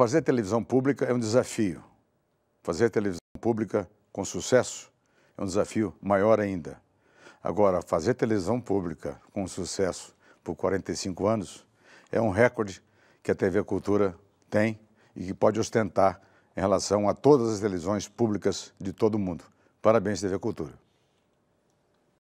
Fazer televisão pública é um desafio. Fazer televisão pública com sucesso é um desafio maior ainda. Agora, fazer televisão pública com sucesso por 45 anos é um recorde que a TV Cultura tem e que pode ostentar em relação a todas as televisões públicas de todo o mundo. Parabéns, TV Cultura.